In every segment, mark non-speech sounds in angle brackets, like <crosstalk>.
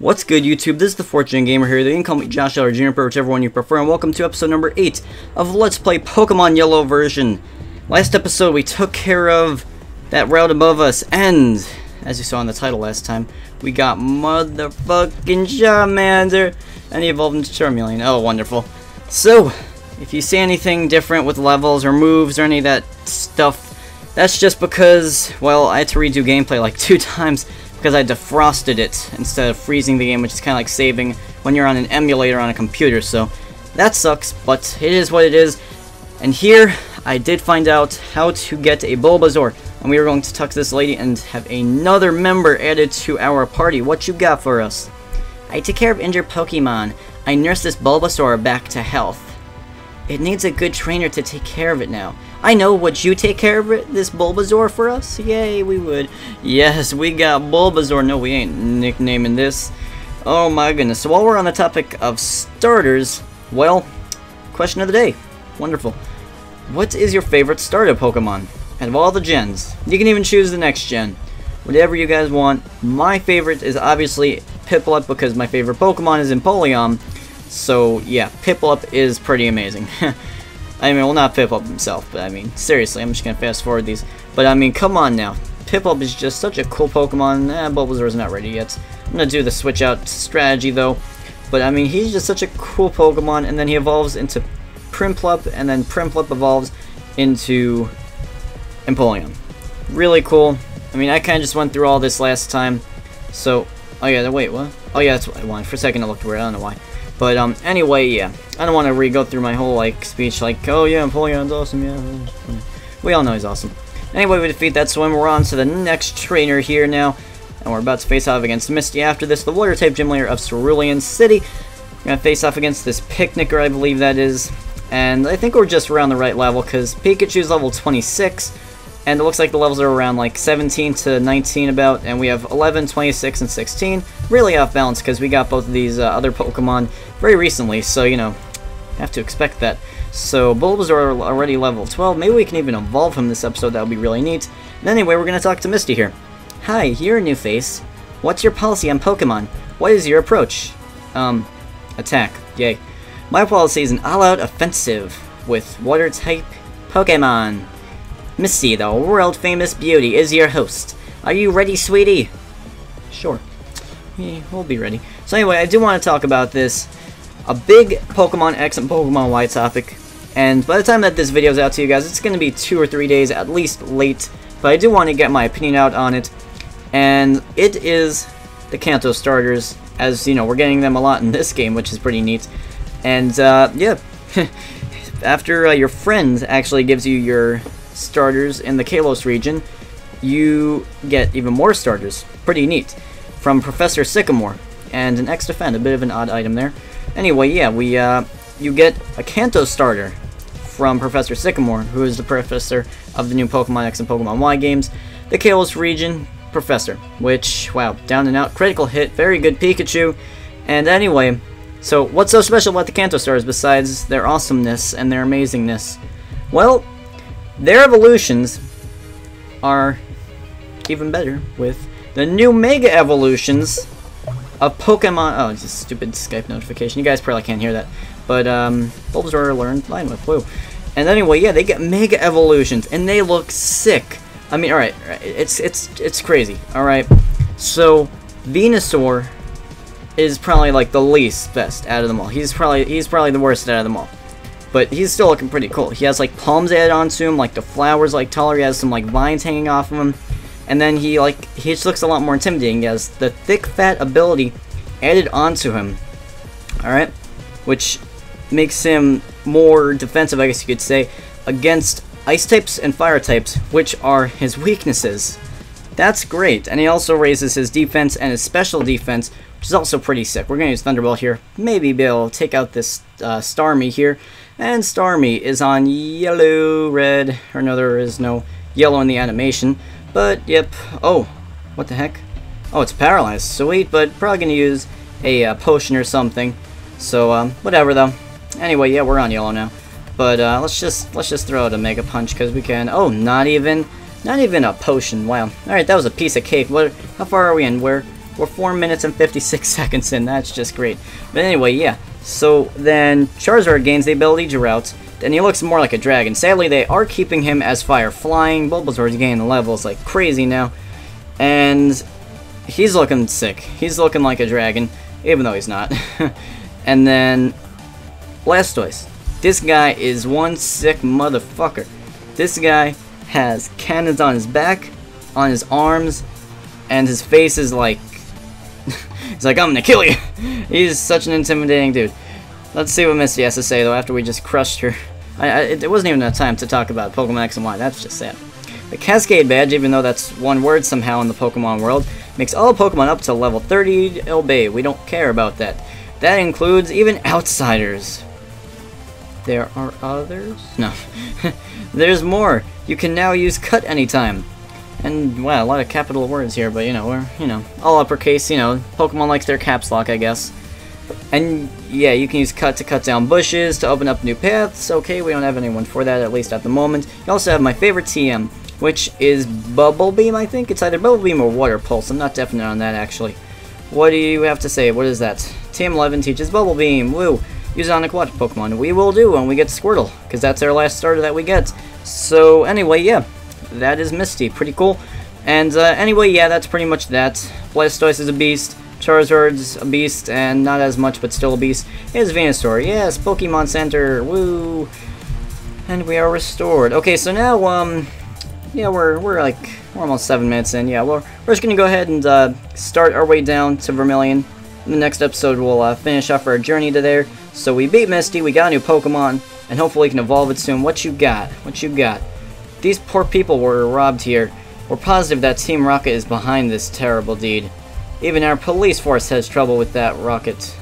What's good, YouTube? This is the 4th Gen Gamer here. You can call me Josh or Juniper, whichever one you prefer, and welcome to episode number 8 of Let's Play Pokemon Yellow version. Last episode, we took care of that route above us, and, as you saw in the title last time, we got motherfucking Charmander, and he evolved into Charmeleon. Oh, wonderful. So, if you see anything different with levels or moves or any of that stuff, that's just because, well, I had to redo gameplay like <laughs> two times because I defrosted it instead of freezing the game, which is kind of like saving when you're on an emulator on a computer, so that sucks, but it is what it is. And here, I did find out how to get a Bulbasaur, and we are going to talk to this lady and have another member added to our party. What you got for us? I took care of injured Pokemon. I nursed this Bulbasaur back to health. It needs a good trainer to take care of it now. I know, would you take care of it, this Bulbasaur for us? Yay, we would. Yes, we got Bulbasaur. No, we ain't nicknaming this. Oh my goodness. So while we're on the topic of starters, well, question of the day. Wonderful. What is your favorite starter Pokemon? Out of all the gens. You can even choose the next gen. Whatever you guys want. My favorite is obviously Piplup because my favorite Pokemon is Empoleon. So yeah, Piplup is pretty amazing. <laughs> I mean, well, not Piplup himself, but I mean, seriously, I'm just gonna fast forward these. But I mean, come on now. Piplup is just such a cool Pokemon. Eh, Bulbasaur's not ready yet. I'm gonna do the switch out strategy though. But I mean, he's just such a cool Pokemon, and then he evolves into Prinplup, and then Prinplup evolves into Empoleon. Really cool. I mean, I kind of just went through all this last time. So, oh yeah, wait, what? Oh yeah, that's what I wanted. For a second, I looked weird. I don't know why. But um, anyway, yeah, I don't want to re-go through my whole like speech, like, oh yeah, Empoleon's awesome, yeah. We all know he's awesome. Anyway, we defeat that swim. We're on to the next trainer here now, and we're about to face off against Misty. After this, the Water type gym leader of Cerulean City. We're gonna face off against this Picnicker, I believe that is, and I think we're just around the right level because Pikachu's level 26. And it looks like the levels are around like 17 to 19 about, and we have 11, 26, and 16. Really off balance because we got both of these uh, other Pokemon very recently, so you know, have to expect that. So Bulbasaur already level 12. Maybe we can even evolve him this episode. That would be really neat. And anyway, we're gonna talk to Misty here. Hi, you're a new face. What's your policy on Pokemon? What is your approach? Um, attack. Yay. My policy is an all-out offensive with water-type Pokemon. Misty, the world-famous beauty, is your host. Are you ready, sweetie? Sure. Yeah, we'll be ready. So anyway, I do want to talk about this. A big Pokemon X and Pokemon Y topic. And by the time that this video is out to you guys, it's going to be two or three days at least late. But I do want to get my opinion out on it. And it is the Kanto starters. As, you know, we're getting them a lot in <laughs> this game, which is pretty neat. And, uh, yeah. <laughs> After uh, your friend actually gives you your starters in the Kalos region, you get even more starters. Pretty neat. From Professor Sycamore. And an X-Defend, a bit of an odd item there. Anyway, yeah, we, uh, you get a Kanto starter from Professor Sycamore, who is the professor of the new Pokemon X and Pokemon Y games. The Kalos region professor, which, wow, down and out, critical hit, very good Pikachu. And anyway, so what's so special about the Kanto stars besides their awesomeness and their amazingness? Well, their evolutions are even better with the new Mega Evolutions of Pokemon. Oh, it's a stupid Skype notification. You guys probably can't hear that. But, um, Bulbasaur learned Vine Whip. Woo. And anyway, yeah, they get Mega Evolutions, and they look sick. I mean, alright, it's, it's, it's crazy, alright? So, Venusaur is probably, like, the least best out of them all. He's probably, he's probably the worst out of them all. But he's still looking pretty cool. He has, like, palms added onto him, like, the flowers, like, taller. He has some, like, vines hanging off of him. And then he, like, he just looks a lot more intimidating. He has the thick, fat ability added onto him. Alright? Which makes him more defensive, I guess you could say, against ice types and fire types, which are his weaknesses. That's great. And he also raises his defense and his special defense, which is also pretty sick. We're going to use Thunderbolt here. Maybe to take out this uh, Starmie here. And Starmie is on yellow, red, or no, there is no yellow in the animation. But, yep. Oh, what the heck? Oh, it's paralyzed. Sweet, but probably going to use a uh, potion or something. So, um, whatever, though. Anyway, yeah, we're on yellow now. But, uh, let's just, let's just throw out a Mega Punch, because we can... Oh, not even... Not even a potion. Wow. Alright, that was a piece of cake. What? How far are we in? We're, We're 4 minutes and 56 <laughs> seconds in, that's just great. But anyway, yeah. So then Charizard gains the ability Drought, and he looks more like a dragon. Sadly, they are keeping him as fire flying. Bulbasaur's gaining levels like crazy now. And he's looking sick. He's looking like a dragon, even though he's not. <laughs> and then Blastoise. This guy is one sick motherfucker. This guy has cannons on his back, on his arms, and his face is like... he's like, I'm gonna kill you! <laughs> He's such an intimidating dude. Let's see what Misty has to say, though, after we just crushed her. I, I, it wasn't even enough time to talk about Pokemon X and Y. That's just sad. The Cascade Badge, even though that's one word somehow in the Pokemon world, makes all Pokemon up to level 30 obey. We don't care about that. That includes even outsiders. There are others? No. <laughs> There's more. You can now use cut anytime. And, wow, a lot of capital words here, but, you know, we're, you know, all uppercase, you know, Pokemon likes their caps lock, I guess. And, yeah, you can use cut to cut down bushes, to open up new paths. Okay, we don't have anyone for that, at least at the moment. You also have my favorite TM, which is Bubble Beam, I think. It's either Bubble Beam or Water Pulse. I'm not definite on that, actually. What do you have to say? What is that? TM11 teaches Bubble Beam. Woo! Use it on aquatic Pokemon. We will do when we get Squirtle, because that's our last starter that we get. So, anyway, yeah. That is Misty. Pretty cool. And, uh, anyway, yeah, that's pretty much that. Blastoise is a beast. Charizard's a beast, and not as much, but still a beast. Is Venusaur. Yes, Pokemon Center. Woo! And we are restored. Okay, so now, um, yeah, we're, we're like, we're almost seven minutes in. Yeah, we're, we're just gonna go ahead and uh, start our way down to Vermilion. In the next episode, we'll uh, finish off our journey to there. So we beat Misty, we got a new Pokemon, and hopefully we can evolve it soon. What you got? What you got? These poor people were robbed here. We're positive that Team Rocket is behind this terrible deed. Even our police force has trouble with that rocket.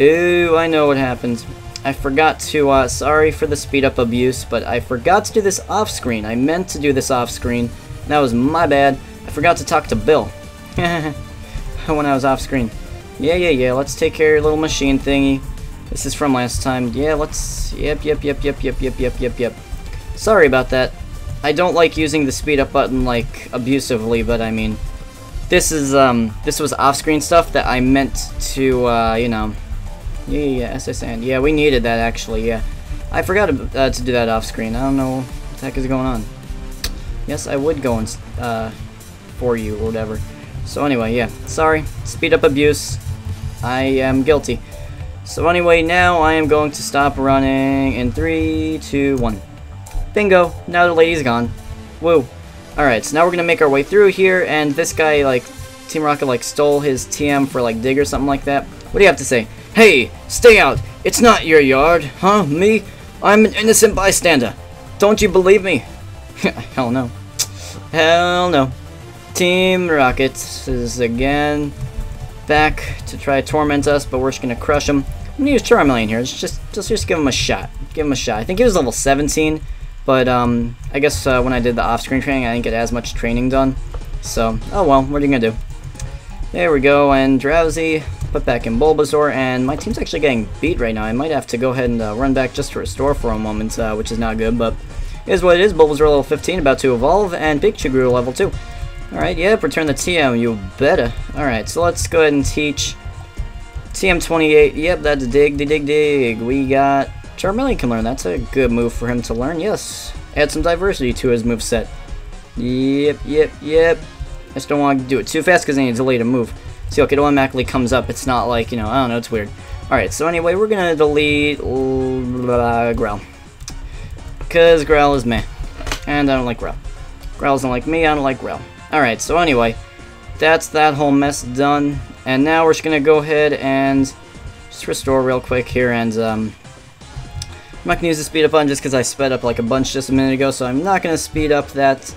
Ooh, I know what happened. I forgot to, uh, sorry for the speed up abuse, but I forgot to do this off screen. I meant to do this off screen. That was my bad. I forgot to talk to Bill. <laughs> when I was off screen. Yeah, yeah, yeah, let's take care of your little machine thingy. This is from last time. Yeah, let's, yep, yep, yep, yep, yep, yep, yep, yep, yep. Sorry about that. I don't like using the speed up button, like, abusively, but I mean, this is, um, this was off-screen stuff that I meant to, uh, you know, yeah, yeah, SSN. Yeah, we needed that actually, yeah. I forgot to, uh, to do that off screen. I don't know what the heck is going on. Yes, I would go and, uh, for you or whatever. So anyway, yeah, sorry. Speed up abuse. I am guilty. So anyway, now I am going to stop running in three, two, one. Bingo! Now the lady's gone. Woo. Alright, so now we're gonna make our way through here, and this guy, like, Team Rocket, like, stole his TM for, like, dig or something like that. What do you have to say? Hey, stay out! It's not your yard, huh? Me? I'm an innocent bystander. Don't you believe me? <laughs> Hell no. Hell no. Team Rocket is again back to try to torment us, but we're just gonna crush him. I'm gonna use Charmeleon here. Just, just, just give him a shot. Give him a shot. I think he was level 17, but um, I guess uh, when I did the off-screen training, I didn't get as much training done. So, oh well, what are you gonna do? There we go, and Drowsy put back in Bulbasaur, and my team's actually getting beat right now. I might have to go ahead and uh, run back just to restore for a moment, uh, which is not good, but is what it is. Bulbasaur level 15, about to evolve, and Pikachu grew level 2. Alright, yep, return the TM, you better. Alright, so let's go ahead and teach TM28. Yep, that's dig, dig, dig, dig. We got Charmeleon can learn. That's a good move for him to learn, yes. Add some diversity to his move set. Yep, yep, yep. I just don't want to do it too fast because I need to delay to move. See, look, it automatically comes up. It's not like, you know, I don't know, it's weird. Alright, so anyway, we're going to delete uh, Growl. Because Growl is meh. And I don't like Growl. Growl doesn't like me, I don't like Growl. Alright, so anyway, that's that whole mess done. And now we're just going to go ahead and just restore real quick here. And um, I'm not going to use the speed up button just because I sped up like a bunch just a minute ago. So I'm not going to speed up that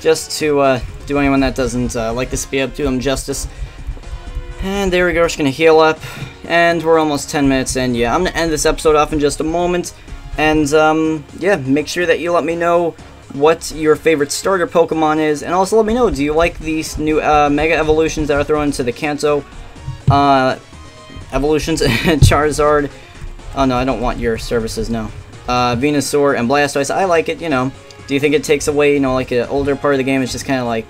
just to uh, do anyone that doesn't uh, like the speed up, do them justice. And there we go, just gonna heal up. And we're almost 10 minutes in. Yeah, I'm gonna end this episode off in just a moment. And, um, yeah, make sure that you let me know what your favorite starter Pokemon is. And also let me know, do you like these new uh, Mega Evolutions that are thrown into the Kanto uh, Evolutions? <laughs> Charizard. Oh, no, I don't want your services, no. Uh, Venusaur and Blastoise. I like it, you know. Do you think it takes away, you know, like an older part of the game? It's just kind of like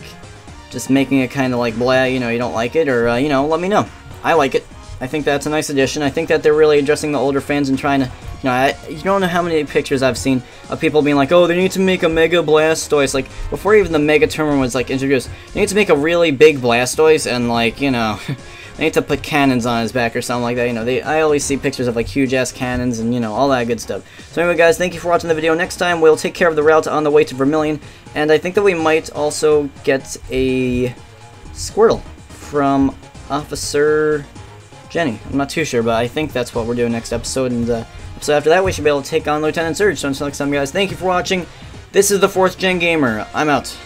just making it kind of like blah, you know, you don't like it, or, uh, you know, let me know. I like it. I think that's a nice addition. I think that they're really addressing the older fans and trying to, you know, I, you don't know how many pictures I've seen of people being like, oh, they need to make a Mega Blastoise. Like, before even the Mega Term was, like, introduced, they need to make a really big Blastoise and, like, you know... <laughs> they need to put cannons on his back or something like that. You know, they I always see pictures of like huge ass cannons and you know all that good stuff. So anyway, guys, thank you for watching the video. Next time we'll take care of the route on the way to Vermilion, and I think that we might also get a Squirtle from Officer Jenny. I'm not too sure, but I think that's what we're doing next episode. And uh, so after that, we should be able to take on Lieutenant Surge. So until next time, guys, thank you for watching. This is the 4th Gen Gamer. I'm out.